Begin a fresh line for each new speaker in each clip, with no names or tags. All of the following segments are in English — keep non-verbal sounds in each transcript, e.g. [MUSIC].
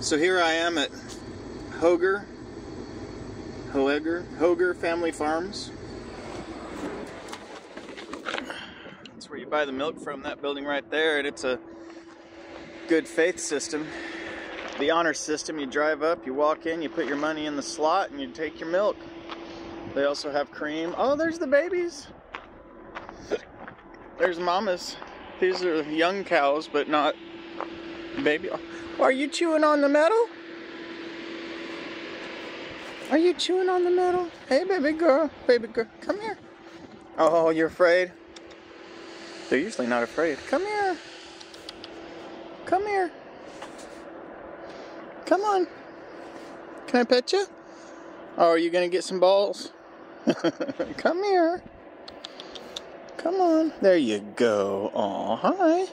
So here I am at Hoegger, Hoegger, Hoegger Family Farms. That's where you buy the milk from, that building right there, and it's a good faith system. The honor system, you drive up, you walk in, you put your money in the slot, and you take your milk. They also have cream. Oh, there's the babies. There's mamas. These are young cows, but not baby. Are you chewing on the metal? Are you chewing on the metal? Hey, baby girl, baby girl, come here. Oh, you're afraid? They're usually not afraid. Come here. Come here. Come on. Can I pet you? Oh, are you gonna get some balls? [LAUGHS] come here. Come on. There you go. Oh, hi.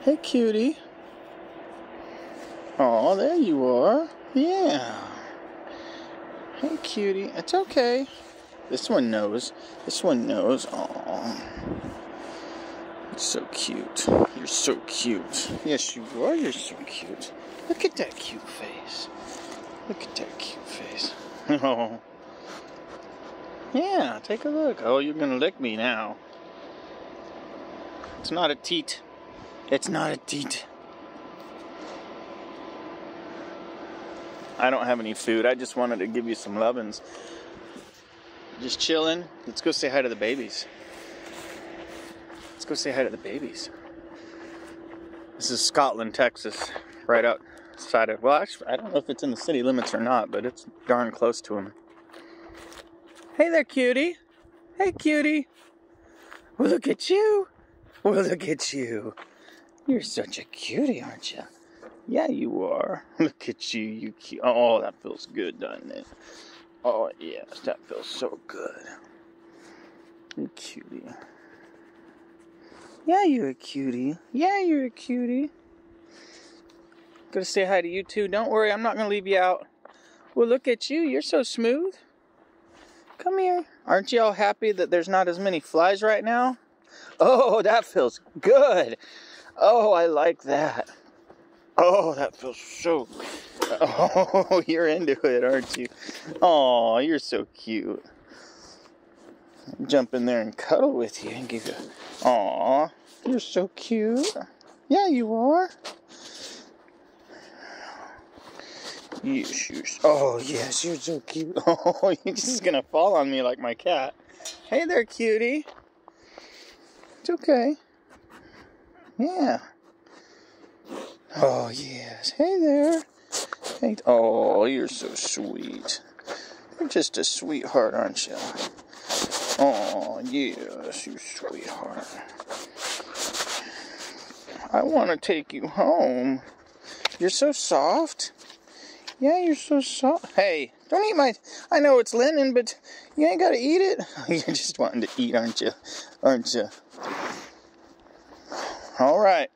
Hey, cutie. Oh, there you are. Yeah. Hey, cutie. It's okay. This one knows. This one knows. Oh. It's so cute. You're so cute. Yes, you are. You're so cute. Look at that cute face. Look at that cute face. Oh. [LAUGHS] Yeah, take a look. Oh, you're gonna lick me now. It's not a teat. It's not a teat. I don't have any food. I just wanted to give you some lovin's. Just chilling. Let's go say hi to the babies. Let's go say hi to the babies. This is Scotland, Texas, right outside of. Well, actually, I don't know if it's in the city limits or not, but it's darn close to them. Hey there, cutie. Hey, cutie. Well, look at you. Well, look at you. You're such a cutie, aren't you? Yeah, you are. [LAUGHS] Look at you, you cute. Oh, that feels good, doesn't it? Oh, yes, that feels so good. You cutie. Yeah, you're a cutie. Yeah, you're a cutie. Gonna say hi to you too. Don't worry, I'm not gonna leave you out. Well, look at you. You're so smooth. Come here. Aren't you all happy that there's not as many flies right now? Oh, that feels good. Oh, I like that. Oh, that feels so. [LAUGHS] Oh, you're into it, aren't you? Oh, you're so cute. Jump in there and cuddle with you and give you. Aw, you're so cute. Yeah, you are. Yes, yes. Oh, yes, you're so cute. [LAUGHS] Oh, you're just gonna fall on me like my cat. Hey there, cutie. It's okay. Yeah. Oh, yes. Hey there. Hey. Oh, you're so sweet. You're just a sweetheart, aren't you? Oh, yes, you sweetheart. I want to take you home. You're so soft. Yeah, you're so soft. Hey, don't eat my. I know it's linen, but you ain't got to eat it. [LAUGHS] You're just wanting to eat, aren't you? Aren't you? All right.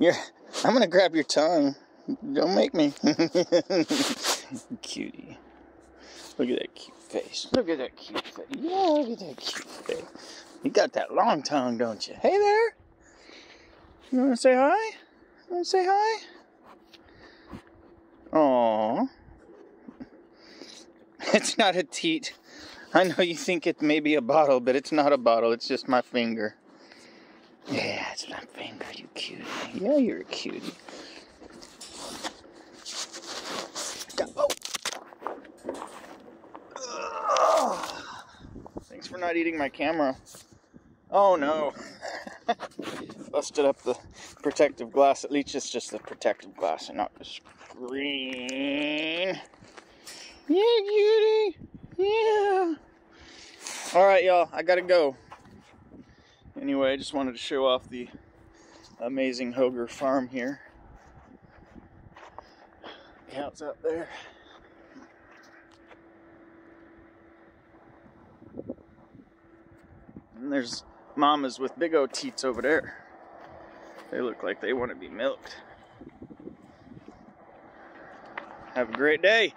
Yeah, I'm gonna grab your tongue. Don't make me. [LAUGHS] Cutie. Look at that cute face. Look at that cute face. Yeah, look at that cute face. You got that long tongue, don't you? Hey there. You wanna say hi? You wanna say hi? Aww. [LAUGHS] It's not a teat. I know you think it may be a bottle, but it's not a bottle. It's just my finger. Yeah, it's my finger, you cutie. Yeah, you're a cutie. Oh. Thanks for not eating my camera. Oh no. [LAUGHS] Busted up the protective glass. At least it's just the protective glass and not the screen. Yeah, cutie. Yeah. All right, y'all. I gotta go. Anyway, I just wanted to show off the amazing Hoegger farm here. Cows up there. And there's mamas with big old teats over there. They look like they want to be milked. Have a great day.